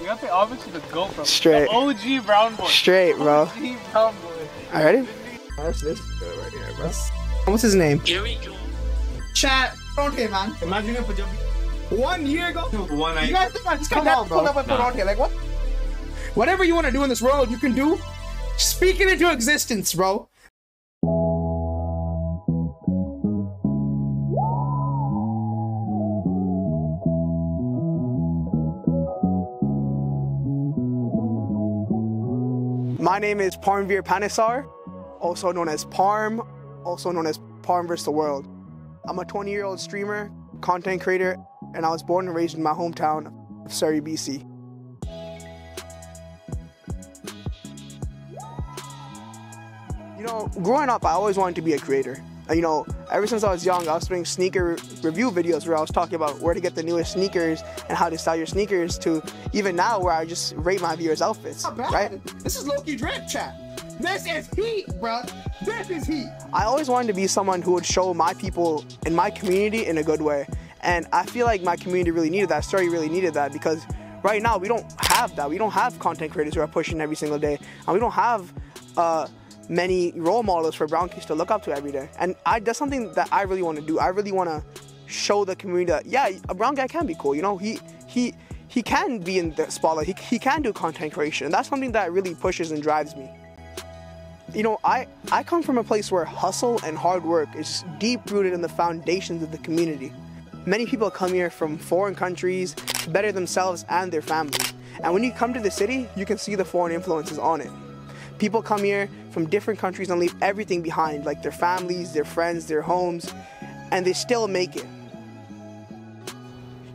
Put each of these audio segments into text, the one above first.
You got the obviously the GoPro. bro. Straight. The OG brown boy. Straight, bro. OG brown boy. All right, ready? That's this right here, bro. What's his name? Here we go. Chat. Okay, man. Imagine if Punjabi. One year ago. One You guys think I just Come got on, that pulled bro. up and put Nah. on here? Like what? Whatever you want to do in this world, you can do. Speak it into existence, bro. My name is Parmveer Panesar, also known as Parm, also known as Parm vs. the World. I'm a 20 year old streamer, content creator, and I was born and raised in my hometown of Surrey, BC. You know, growing up, I always wanted to be a creator. You know, ever since I was young, I was doing sneaker review videos where I was talking about where to get the newest sneakers and how to style your sneakers to even now where I just rate my viewers' outfits, right? This is low-key drip chat. This is heat, bro. This is heat. I always wanted to be someone who would show my people in my community in a good way. And I feel like my community really needed that. Surrey really needed that because right now we don't have that. We don't have content creators who are pushing every single day. And we don't have uh, many role models for brown kids to look up to every day. And I, that's something that I really want to do. I really want to show the community that, yeah, a brown guy can be cool. You know, he, he, he can be in the spotlight. He, he can do content creation. And that's something that really pushes and drives me you know, I, I come from a place where hustle and hard work is deep rooted in the foundations of the community. Many people come here from foreign countries to better themselves and their families. And when you come to the city, you can see the foreign influences on it. People come here from different countries and leave everything behind, like their families, their friends, their homes, and they still make it.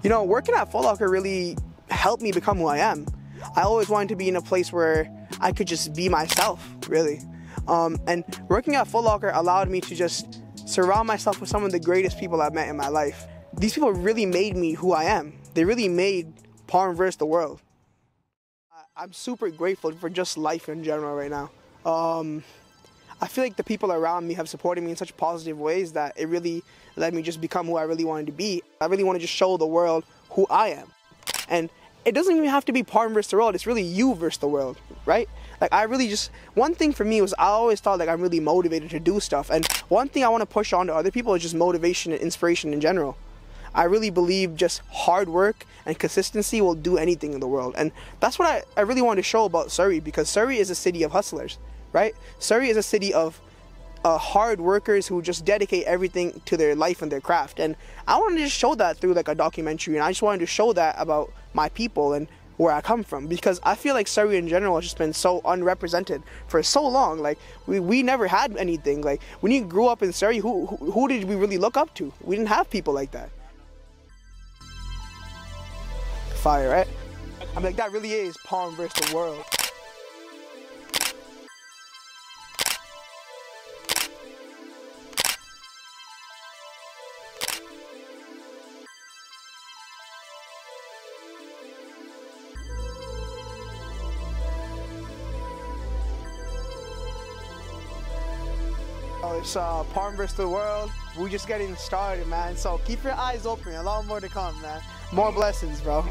You know, working at Foot Locker really helped me become who I am. I always wanted to be in a place where I could just be myself, really. Um, and working at Foot Locker allowed me to just surround myself with some of the greatest people I've met in my life. These people really made me who I am. They really made Parm versus the world. I'm super grateful for just life in general right now. Um, I feel like the people around me have supported me in such positive ways that it really let me just become who I really wanted to be. I really want to just show the world who I am. And it doesn't even have to be Parm versus the world, it's really you versus the world, right? Like I really just one thing for me was I always thought like I'm really motivated to do stuff. And one thing I want to push on to other people is just motivation and inspiration in general. I really believe just hard work and consistency will do anything in the world. And that's what I, I really want to show about Surrey because Surrey is a city of hustlers, right? Surrey is a city of uh, hard workers who just dedicate everything to their life and their craft. And I wanted to just show that through like a documentary. And I just wanted to show that about my people and where I come from because I feel like Surrey in general has just been so unrepresented for so long. Like we, we never had anything. Like when you grew up in Surrey, who, who who did we really look up to? We didn't have people like that. Fire, right? I'm like that really is Parm versus the world. Oh, it's uh, Parm versus the world. We're just getting started, man. So keep your eyes open. A lot more to come, man. More blessings, bro.